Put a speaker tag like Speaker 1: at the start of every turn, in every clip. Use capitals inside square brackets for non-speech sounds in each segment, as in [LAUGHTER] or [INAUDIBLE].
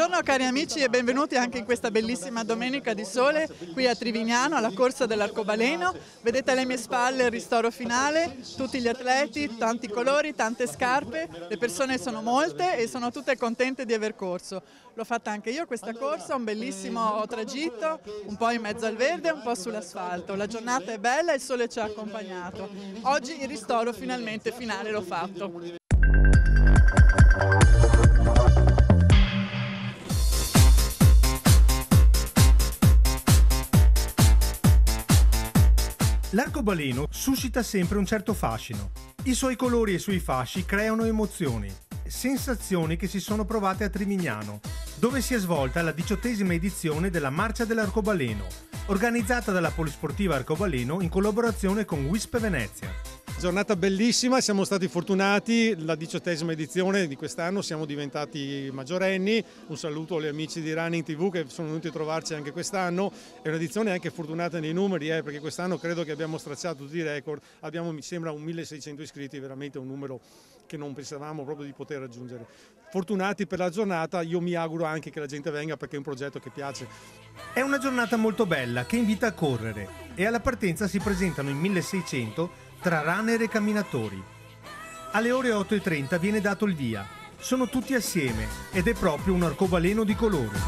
Speaker 1: Buongiorno cari amici e benvenuti anche in questa bellissima domenica di sole qui a Trivignano alla corsa dell'arcobaleno. Vedete alle mie spalle il ristoro finale, tutti gli atleti, tanti colori, tante scarpe, le persone sono molte e sono tutte contente di aver corso. L'ho fatta anche io questa corsa, un bellissimo tragitto, un po' in mezzo al verde e un po' sull'asfalto. La giornata è bella e il sole ci ha accompagnato. Oggi il ristoro finalmente finale l'ho fatto.
Speaker 2: L'arcobaleno suscita sempre un certo fascino. I suoi colori e i suoi fasci creano emozioni, sensazioni che si sono provate a Trimignano, dove si è svolta la diciottesima edizione della Marcia dell'Arcobaleno, organizzata dalla Polisportiva Arcobaleno in collaborazione con WISP Venezia.
Speaker 3: Giornata bellissima, siamo stati fortunati, la diciottesima edizione di quest'anno siamo diventati maggiorenni, un saluto agli amici di Running TV che sono venuti a trovarci anche quest'anno, è un'edizione anche fortunata nei numeri eh, perché quest'anno credo che abbiamo stracciato tutti i record, abbiamo mi sembra un 1600 iscritti, veramente un numero che non pensavamo proprio di poter raggiungere. Fortunati per la giornata, io mi auguro anche che la gente venga perché è un progetto che piace.
Speaker 2: È una giornata molto bella che invita a correre e alla partenza si presentano in 1600 tra runner e camminatori. Alle ore 8.30 viene dato il via. Sono tutti assieme ed è proprio un arcobaleno di colori.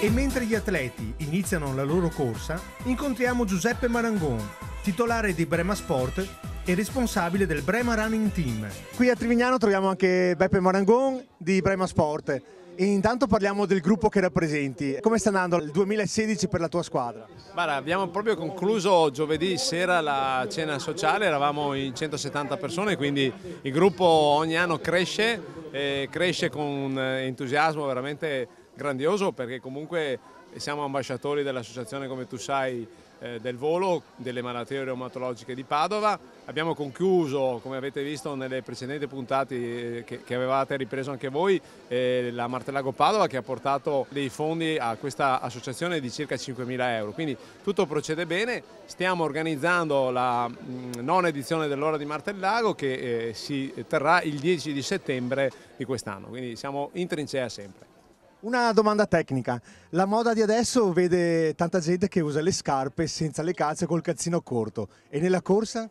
Speaker 2: E mentre gli atleti iniziano la loro corsa, incontriamo Giuseppe Marangon, titolare di Brema Sport e responsabile del Brema Running Team.
Speaker 4: Qui a Trivignano troviamo anche Beppe Marangon di Brema Sport. E intanto parliamo del gruppo che rappresenti. Come sta andando il 2016 per la tua squadra?
Speaker 5: Guarda, abbiamo proprio concluso giovedì sera la cena sociale, eravamo in 170 persone, quindi il gruppo ogni anno cresce, eh, cresce con un entusiasmo veramente grandioso perché comunque siamo ambasciatori dell'associazione come tu sai del volo delle malattie reumatologiche di Padova. Abbiamo concluso, come avete visto nelle precedenti puntate eh, che, avevate ripreso anche voi, eh, la Martellago Padova che ha portato dei fondi a questa associazione di circa 5.000 euro. Quindi tutto procede bene, stiamo organizzando la mm, nona edizione dell'Ora di Martellago che eh, si terrà il 10 di settembre di quest'anno, quindi siamo in trincea sempre.
Speaker 4: Una domanda tecnica, la moda di adesso vede tanta gente che usa le scarpe senza le calze col calzino corto. E nella corsa?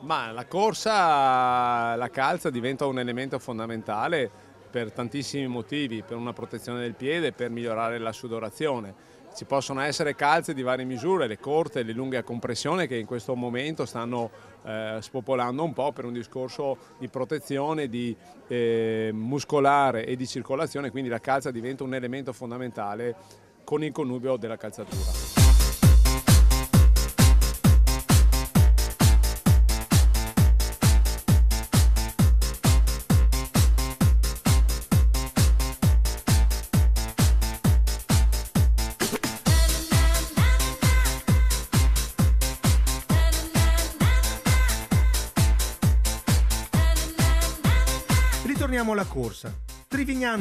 Speaker 5: Ma la corsa, la calza diventa un elemento fondamentale per tantissimi motivi, per una protezione del piede, per migliorare la sudorazione ci possono essere calze di varie misure, le corte, le lunghe a compressione che in questo momento stanno eh, spopolando un po' per un discorso di protezione di, eh, muscolare e di circolazione, quindi la calza diventa un elemento fondamentale con il connubio della calzatura.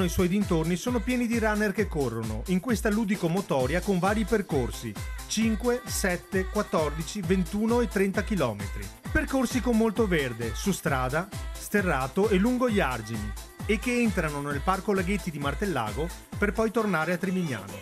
Speaker 2: E i suoi dintorni sono pieni di runner che corrono in questa ludico-motoria con vari percorsi 5, 7, 14, 21 e 30 km. Percorsi con molto verde, su strada, sterrato e lungo gli argini e che entrano nel parco Laghetti di Martellago per poi tornare a Trimignano.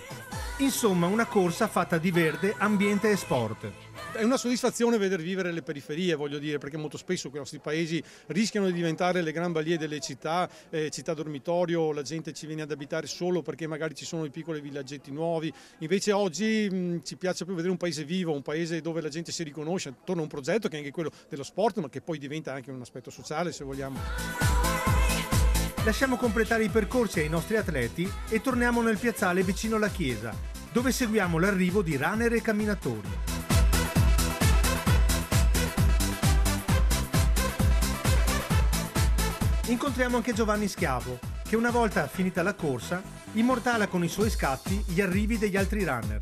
Speaker 2: Insomma, una corsa fatta di verde, ambiente e sport.
Speaker 3: È una soddisfazione veder vivere le periferie, voglio dire, perché molto spesso quei nostri paesi rischiano di diventare le gran balie delle città, eh, città dormitorio, la gente ci viene ad abitare solo perché magari ci sono i piccoli villaggetti nuovi. Invece oggi mh, ci piace più vedere un paese vivo, un paese dove la gente si riconosce attorno a un progetto che è anche quello dello sport, ma che poi diventa anche un aspetto sociale, se vogliamo.
Speaker 2: Lasciamo completare i percorsi ai nostri atleti e torniamo nel piazzale vicino alla chiesa, dove seguiamo l'arrivo di runner e camminatori. Incontriamo anche Giovanni Schiavo, che una volta finita la corsa, immortala con i suoi scatti gli arrivi degli altri runner.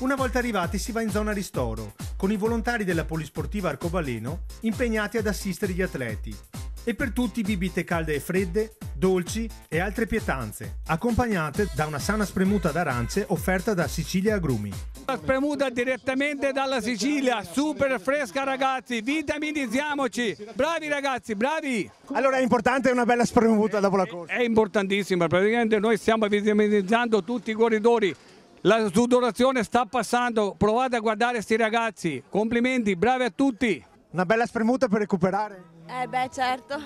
Speaker 2: Una volta arrivati si va in zona ristoro, con i volontari della Polisportiva Arcobaleno impegnati ad assistere gli atleti. E per tutti bibite calde e fredde, dolci e altre pietanze, accompagnate da una sana spremuta d'arance offerta da Sicilia Agrumi.
Speaker 6: Spremuta direttamente dalla Sicilia, super fresca ragazzi, vitaminizziamoci, bravi ragazzi, bravi!
Speaker 4: Allora è importante una bella spremuta dopo la corsa.
Speaker 6: È importantissima, praticamente noi stiamo vitaminizzando tutti i corridori, la sudorazione sta passando, provate a guardare questi ragazzi, complimenti, bravi a tutti!
Speaker 4: Una bella spremuta per recuperare?
Speaker 7: Eh beh certo,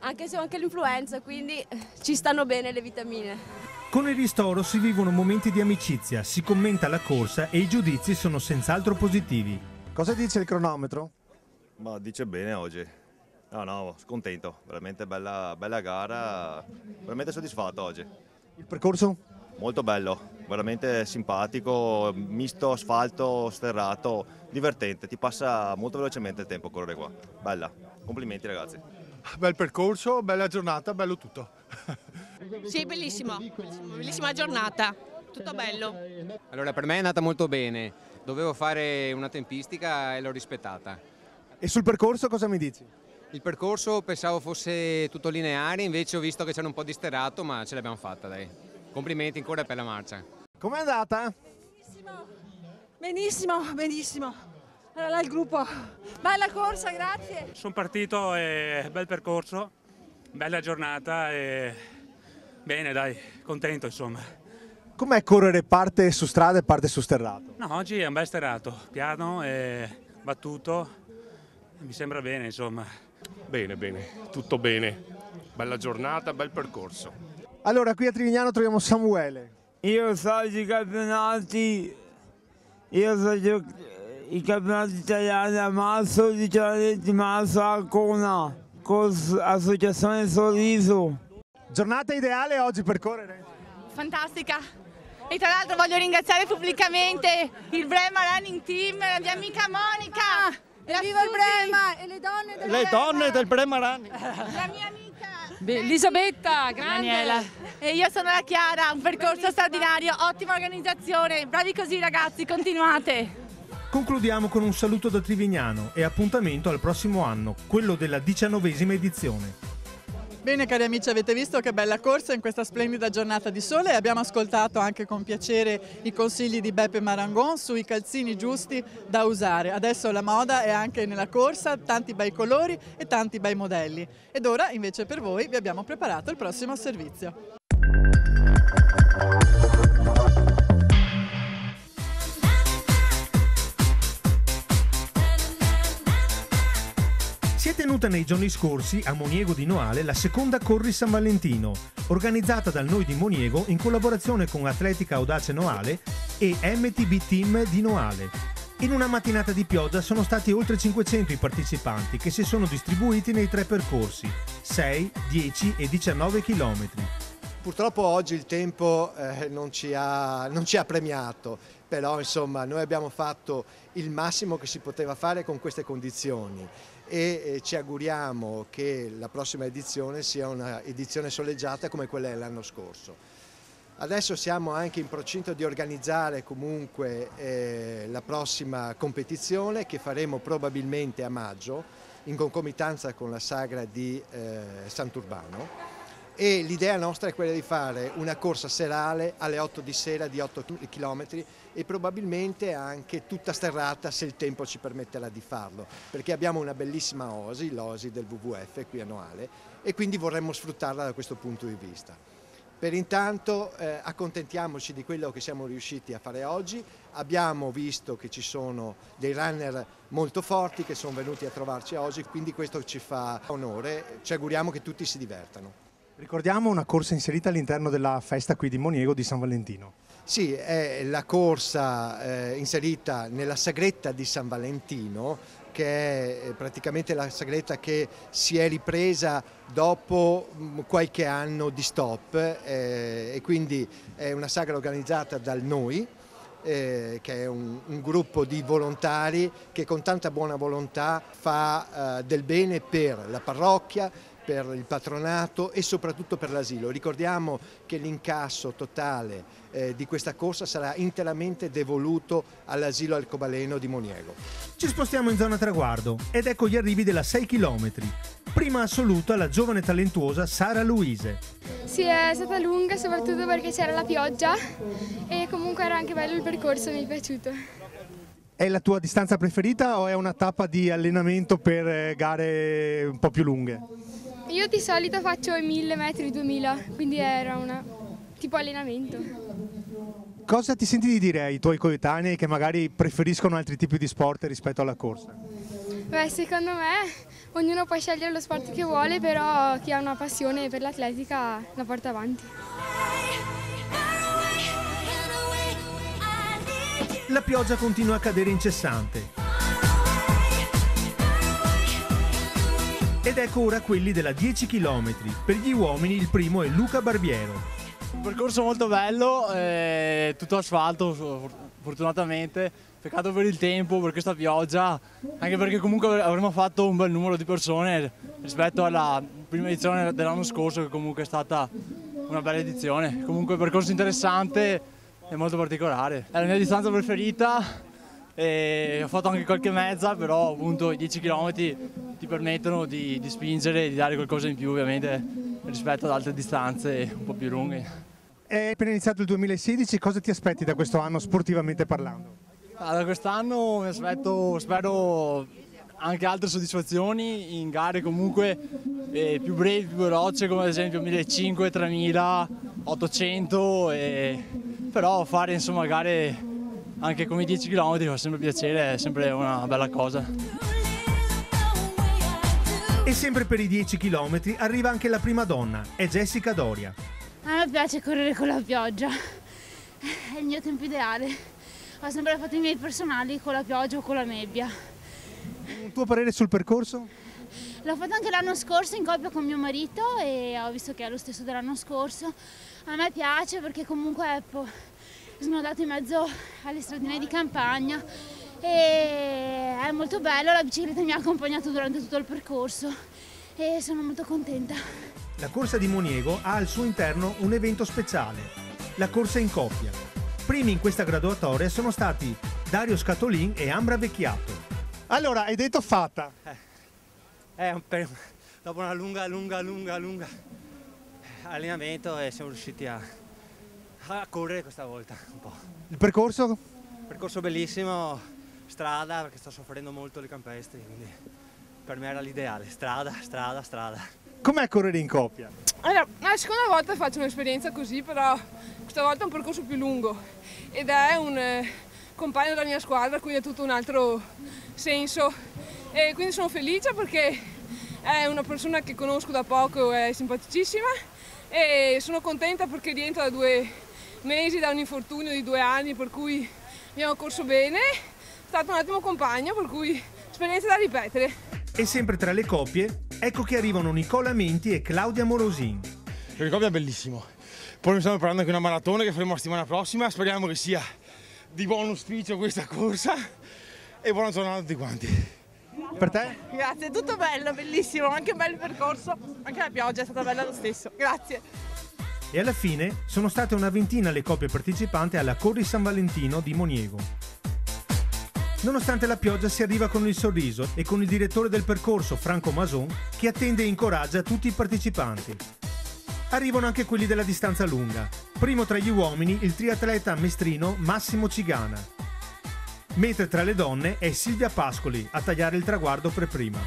Speaker 7: anche se ho anche l'influenza, quindi ci stanno bene le vitamine.
Speaker 2: Con il ristoro si vivono momenti di amicizia, si commenta la corsa e i giudizi sono senz'altro positivi.
Speaker 4: Cosa dice il cronometro?
Speaker 8: Ma dice bene oggi. No, no, contento, veramente bella, bella gara, veramente soddisfatto oggi.
Speaker 4: Il percorso?
Speaker 8: Molto bello, veramente simpatico, misto asfalto, sterrato, divertente, ti passa molto velocemente il tempo correre qua. Bella, complimenti ragazzi.
Speaker 9: Bel percorso, bella giornata, bello tutto. [LAUGHS]
Speaker 10: Sì, bellissimo, bellissima giornata, tutto bello.
Speaker 11: Allora per me è andata molto bene, dovevo fare una tempistica e l'ho rispettata.
Speaker 4: E sul percorso cosa mi dici?
Speaker 11: Il percorso pensavo fosse tutto lineare, invece ho visto che c'era un po' di sterrato, ma ce l'abbiamo fatta dai. Complimenti ancora per la marcia.
Speaker 4: Com'è andata?
Speaker 12: Benissimo, benissimo. Allora là il gruppo. Bella corsa, grazie.
Speaker 13: Sono partito e bel percorso, bella giornata e bene dai, contento insomma.
Speaker 4: Com'è correre parte su strada e parte su sterrato?
Speaker 13: No, oggi è un bel sterrato, piano e battuto, mi sembra bene insomma.
Speaker 14: Bene, bene, tutto bene. Bella giornata, bel percorso.
Speaker 4: Allora qui a Trivignano troviamo Samuele.
Speaker 15: Io so i campionati, io so i campionati italiani a marzo, 19 di marzo a Ancona, con l'associazione Sorriso.
Speaker 4: Giornata ideale oggi per correre?
Speaker 10: Fantastica. E tra l'altro voglio ringraziare pubblicamente il Brema Running Team, la mia amica Monica.
Speaker 12: Viva il Brema e le donne del
Speaker 9: Le
Speaker 12: Brema.
Speaker 9: donne del Brema Running.
Speaker 10: La mia amica.
Speaker 12: Elisabetta, grande.
Speaker 10: Daniela. E io sono la Chiara, un percorso straordinario, ottima organizzazione. Bravi così ragazzi, continuate.
Speaker 2: Concludiamo con un saluto da Trivignano e appuntamento al prossimo anno, quello della diciannovesima edizione.
Speaker 1: Bene cari amici, avete visto che bella corsa in questa splendida giornata di sole e abbiamo ascoltato anche con piacere i consigli di Beppe Marangon sui calzini giusti da usare. Adesso la moda è anche nella corsa, tanti bei colori e tanti bei modelli. Ed ora invece per voi vi abbiamo preparato il prossimo servizio.
Speaker 2: Tenuta nei giorni scorsi a Moniego di Noale la seconda Corri San Valentino, organizzata dal Noi di Moniego in collaborazione con Atletica Audace Noale e MTB Team di Noale. In una mattinata di pioggia sono stati oltre 500 i partecipanti che si sono distribuiti nei tre percorsi, 6, 10 e 19 chilometri.
Speaker 16: Purtroppo oggi il tempo eh, non, ci ha, non ci ha premiato, però insomma noi abbiamo fatto il massimo che si poteva fare con queste condizioni e eh, ci auguriamo che la prossima edizione sia una edizione soleggiata come quella dell'anno scorso. Adesso siamo anche in procinto di organizzare comunque eh, la prossima competizione che faremo probabilmente a maggio in concomitanza con la sagra di eh, Sant'Urbano e l'idea nostra è quella di fare una corsa serale alle 8 di sera di 8 km e probabilmente anche tutta sterrata se il tempo ci permetterà di farlo, perché abbiamo una bellissima osi, l'osi del WWF qui a Noale e quindi vorremmo sfruttarla da questo punto di vista. Per intanto eh, accontentiamoci di quello che siamo riusciti a fare oggi, abbiamo visto che ci sono dei runner molto forti che sono venuti a trovarci oggi, quindi questo ci fa onore, ci auguriamo che tutti si divertano.
Speaker 4: Ricordiamo una corsa inserita all'interno della festa qui di Moniego di San Valentino.
Speaker 16: Sì, è la corsa eh, inserita nella sagretta di San Valentino, che è eh, praticamente la sagretta che si è ripresa dopo mh, qualche anno di stop eh, e quindi è una sagra organizzata dal Noi, eh, che è un, un, gruppo di volontari che con tanta buona volontà fa eh, del bene per la parrocchia, per il patronato e soprattutto per l'asilo. Ricordiamo che l'incasso totale eh, di questa corsa sarà interamente devoluto all'asilo arcobaleno di Moniego.
Speaker 2: Ci spostiamo in zona traguardo ed ecco gli arrivi della 6 km. Prima assoluta la giovane talentuosa Sara Luise.
Speaker 17: Sì, è stata lunga soprattutto perché c'era la pioggia e comunque era anche bello il percorso, mi è piaciuto.
Speaker 4: È la tua distanza preferita o è una tappa di allenamento per eh, gare un po' più lunghe?
Speaker 17: Io di solito faccio i 1000 metri, 2000, quindi era una tipo allenamento.
Speaker 4: Cosa ti senti di dire ai tuoi coetanei che magari preferiscono altri tipi di sport rispetto alla corsa?
Speaker 17: Beh, secondo me ognuno può scegliere lo sport che vuole, però chi ha una passione per l'atletica la porta avanti.
Speaker 2: La pioggia continua a cadere incessante. Ed ecco ora quelli della 10 km. Per gli uomini il primo è Luca Barbiero.
Speaker 18: Un percorso molto bello, eh, tutto asfalto fortunatamente, peccato per il tempo, per questa pioggia, anche perché comunque avremmo fatto un bel numero di persone rispetto alla prima edizione dell'anno scorso che comunque è stata una bella edizione. Comunque percorso interessante e molto particolare. È la mia distanza preferita ho fatto anche qualche mezza, però appunto i 10 km ti permettono di, di spingere e di dare qualcosa in più ovviamente rispetto ad altre distanze un po' più lunghe.
Speaker 4: È appena iniziato il 2016, cosa ti aspetti da questo anno sportivamente parlando?
Speaker 18: Ah, da quest'anno mi aspetto, spero anche altre soddisfazioni in gare comunque eh, più brevi, più veloci come ad esempio 1500, 3000, 800 e... però fare insomma gare anche come 10 km fa sempre piacere, è sempre una bella cosa.
Speaker 2: E sempre per i 10 km arriva anche la prima donna, è Jessica Doria.
Speaker 10: A me piace correre con la pioggia, è il mio tempo ideale. Ho sempre fatto i miei personali con la pioggia o con la nebbia.
Speaker 4: Un tuo parere sul percorso?
Speaker 10: L'ho fatto anche l'anno scorso in coppia con mio marito e ho visto che è lo stesso dell'anno scorso. A me piace perché comunque ecco, sono andato in mezzo alle stradine di campagna e è molto bello, la bicicletta mi ha accompagnato durante tutto il percorso e sono molto contenta.
Speaker 2: La corsa di Moniego ha al suo interno un evento speciale, la corsa in coppia. Primi in questa graduatoria sono stati Dario Scatolin e Ambra Vecchiato.
Speaker 4: Allora, hai detto fatta?
Speaker 19: Eh, eh per, dopo una lunga, lunga, lunga, lunga allenamento e siamo riusciti a, a correre questa volta un po'.
Speaker 4: Il percorso?
Speaker 19: Percorso bellissimo, strada perché sto soffrendo molto le campestri, quindi per me era l'ideale, strada, strada, strada.
Speaker 4: Com'è correre in coppia?
Speaker 12: Allora, la seconda volta faccio un'esperienza così, però questa volta è un percorso più lungo ed è un eh, compagno della mia squadra, quindi ha tutto un altro senso e quindi sono felice perché è una persona che conosco da poco, è simpaticissima e sono contenta perché rientra da due mesi da un infortunio di due anni per cui abbiamo corso bene, è stato un ottimo compagno per cui esperienza da ripetere.
Speaker 2: E sempre tra le coppie, ecco che arrivano Nicola Menti e Claudia Morosin.
Speaker 20: Il coppia è bellissimo. Poi mi stiamo preparando anche una maratona che faremo la settimana prossima, speriamo che sia di buon auspicio questa corsa e buona giornata a tutti quanti.
Speaker 4: Per te?
Speaker 12: Grazie, tutto bello, bellissimo, anche un bel percorso, anche la pioggia è stata bella lo stesso. Grazie.
Speaker 2: E alla fine sono state una ventina le coppie partecipanti alla Corri San Valentino di Moniego. Nonostante la pioggia si arriva con il sorriso e con il direttore del percorso Franco Mason che attende e incoraggia tutti i partecipanti. Arrivano anche quelli della distanza lunga. Primo tra gli uomini il triatleta mestrino Massimo Cigana. Mentre tra le donne è Silvia Pascoli a tagliare il traguardo per prima.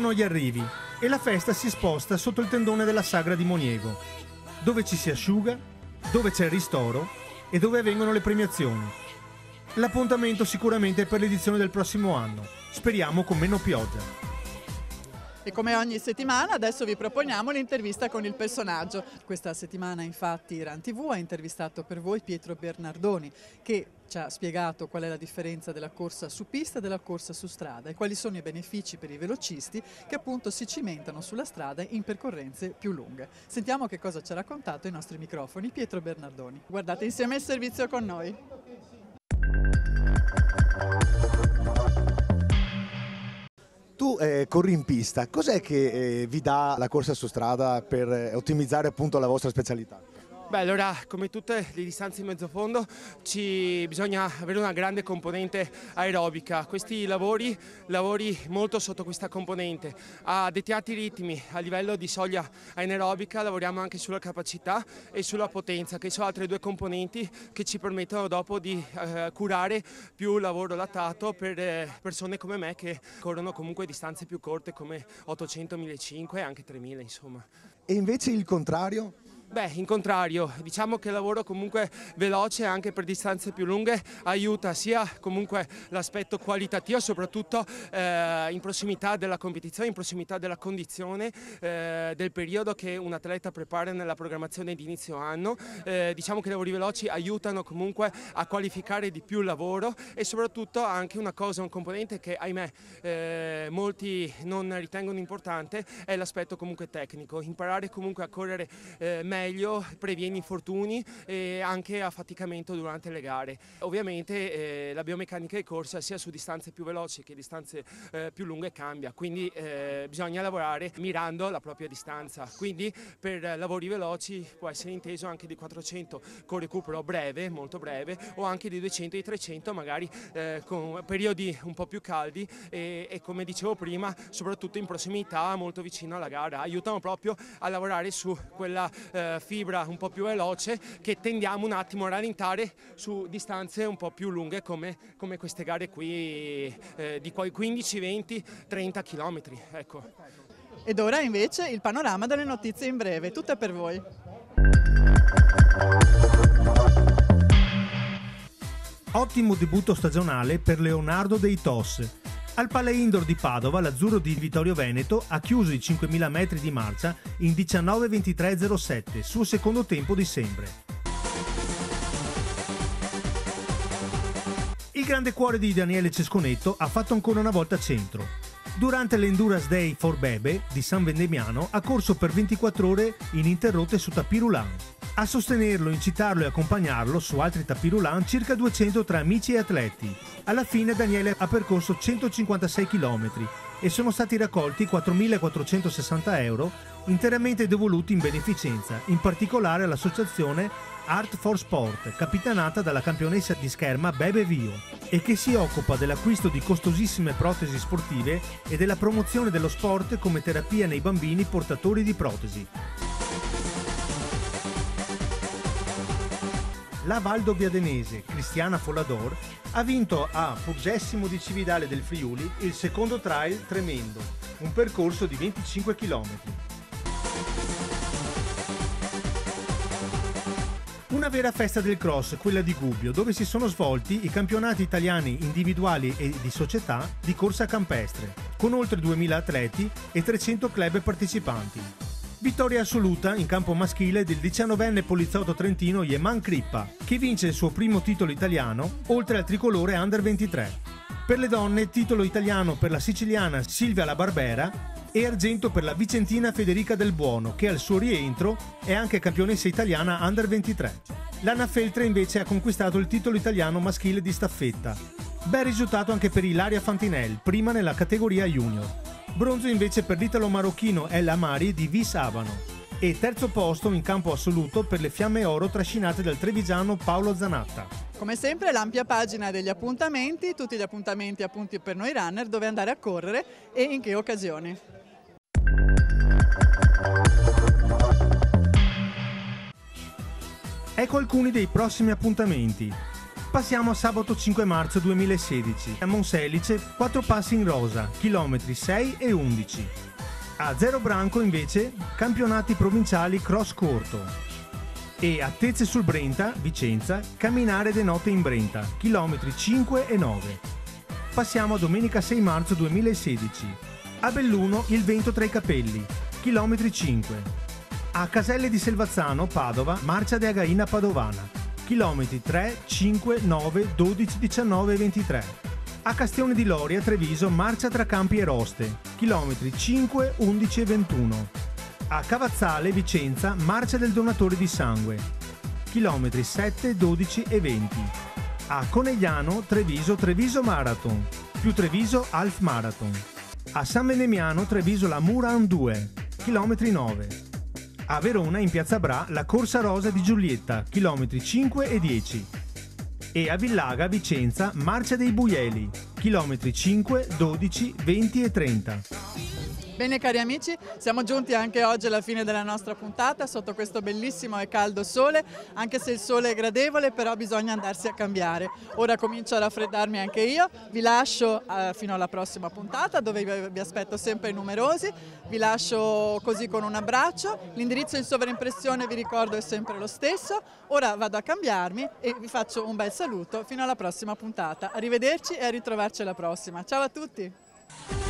Speaker 2: Continuano gli arrivi e la festa si sposta sotto il tendone della sagra di Moniego, dove ci si asciuga, dove c'è il ristoro e dove avvengono le premiazioni. L'appuntamento sicuramente è per l'edizione del prossimo anno, speriamo con meno pioggia.
Speaker 1: E come ogni settimana adesso vi proponiamo l'intervista con il personaggio. Questa settimana infatti Ran TV ha intervistato per voi Pietro Bernardoni che ci ha spiegato qual è la differenza della corsa su pista e della corsa su strada e quali sono i benefici per i velocisti che appunto si cimentano sulla strada in percorrenze più lunghe. Sentiamo che cosa ci ha raccontato ai nostri microfoni Pietro Bernardoni. Guardate insieme il servizio con noi.
Speaker 4: Tu eh, corri in pista, cos'è che eh, vi dà la corsa su strada per eh, ottimizzare appunto la vostra specialità?
Speaker 21: Beh, allora, come tutte le distanze in mezzo fondo, ci bisogna avere una grande componente aerobica. Questi lavori, lavori molto sotto questa componente. A determinati ritmi, a livello di soglia anaerobica, lavoriamo anche sulla capacità e sulla potenza, che sono altre due componenti che ci permettono dopo di eh, curare più lavoro lattato per eh, persone come me che corrono comunque distanze più corte come 800, 1500 e anche 3000, insomma.
Speaker 4: E invece il contrario?
Speaker 21: Beh, in contrario, diciamo che il lavoro comunque veloce anche per distanze più lunghe aiuta sia comunque l'aspetto qualitativo, soprattutto eh, in prossimità della competizione, in prossimità della condizione eh, del periodo che un atleta prepara nella programmazione di inizio anno. Eh, diciamo che i lavori veloci aiutano comunque a qualificare di più il lavoro e soprattutto anche una cosa, un componente che ahimè eh, molti non ritengono importante è l'aspetto comunque tecnico, imparare comunque a correre meglio meglio, previene infortuni e anche affaticamento durante le gare. Ovviamente eh, la biomeccanica di corsa sia su distanze più veloci che distanze eh, più lunghe cambia, quindi eh, bisogna lavorare mirando la propria distanza. Quindi per lavori veloci può essere inteso anche di 400 con recupero breve, molto breve, o anche di 200 e 300 magari eh, con periodi un po' più caldi e, e come dicevo prima soprattutto in prossimità molto vicino alla gara. Aiutano proprio a lavorare su quella eh, fibra un po' più veloce che tendiamo un attimo a rallentare su distanze un po' più lunghe come, come queste gare qui eh, di 15, 20, 30 km. Ecco.
Speaker 1: Ed ora invece il panorama delle notizie in breve, tutte per voi.
Speaker 2: Ottimo debutto stagionale per Leonardo dei Tos. Al Pale Indoor di Padova, l'azzurro di Vittorio Veneto ha chiuso i 5.000 metri di marcia in 19.23.07, suo secondo tempo di sempre. Il grande cuore di Daniele Cesconetto ha fatto ancora una volta centro. Durante l'Endurance Day for Bebe di San Vendemiano ha corso per 24 ore ininterrotte su tapirulan. A sostenerlo, incitarlo e accompagnarlo su altri tapirulan circa 200 tra amici e atleti. Alla fine Daniele ha percorso 156 km e sono stati raccolti 4.460 euro interamente devoluti in beneficenza, in particolare all'associazione Art for Sport, capitanata dalla campionessa di scherma Bebe Vio, e che si occupa dell'acquisto di costosissime protesi sportive e della promozione dello sport come terapia nei bambini portatori di protesi. La Valdo Biadenese, Cristiana Follador, ha vinto a Furgessimo di Cividale del Friuli il secondo trail Tremendo, un percorso di 25 km. Una vera festa del cross, quella di Gubbio, dove si sono svolti i campionati italiani individuali e di società di corsa campestre, con oltre 2000 atleti e 300 club partecipanti. Vittoria assoluta in campo maschile del 19enne poliziotto trentino Yeman Crippa, che vince il suo primo titolo italiano, oltre al tricolore Under 23. Per le donne, titolo italiano per la siciliana Silvia La Barbera e argento per la vicentina Federica Del Buono, che al suo rientro è anche campionessa italiana Under 23. L'Anna Feltre invece ha conquistato il titolo italiano maschile di staffetta. Bel risultato anche per Ilaria Fantinel, prima nella categoria junior. Bronzo invece per l'italo marocchino El Amari di Vis Abano e terzo posto in campo assoluto per le fiamme oro trascinate dal trevigiano Paolo Zanatta.
Speaker 1: Come sempre l'ampia pagina degli appuntamenti, tutti gli appuntamenti appunti per noi runner, dove andare a correre e in che occasioni.
Speaker 2: Ecco alcuni dei prossimi appuntamenti. Passiamo a sabato 5 marzo 2016. A Monselice, 4 passi in rosa, chilometri 6 e 11. A Zero Branco invece, campionati provinciali cross corto. E a Tezze sul Brenta, Vicenza, camminare de notte in Brenta, chilometri 5 e 9. Passiamo a domenica 6 marzo 2016. A Belluno, il vento tra i capelli, chilometri 5. A Caselle di Selvazzano, Padova, marcia de Againa Padovana, chilometri 3, 5, 9, 12, 19 e 23. A Castione di Loria, Treviso, marcia tra Campi e Roste, chilometri 5, 11 e 21. A Cavazzale, Vicenza, marcia del donatore di sangue, chilometri 7, 12 e 20. A Conegliano, Treviso, Treviso Marathon, più Treviso Half Marathon. A San Venemiano, Treviso la Muran 2, chilometri 9 A Verona, in Piazza Bra, la Corsa Rosa di Giulietta, chilometri 5 e 10. E a Villaga, Vicenza, Marcia dei Buieli, chilometri 5, 12, 20 e 30.
Speaker 1: Bene cari amici, siamo giunti anche oggi alla fine della nostra puntata sotto questo bellissimo e caldo sole, anche se il sole è gradevole però bisogna andarsi a cambiare. Ora comincio a raffreddarmi anche io, vi lascio eh, fino alla prossima puntata dove vi, aspetto sempre numerosi, vi lascio così con un abbraccio, l'indirizzo in sovraimpressione vi ricordo è sempre lo stesso, ora vado a cambiarmi e vi faccio un bel saluto fino alla prossima puntata. Arrivederci e a ritrovarci alla prossima. Ciao a tutti!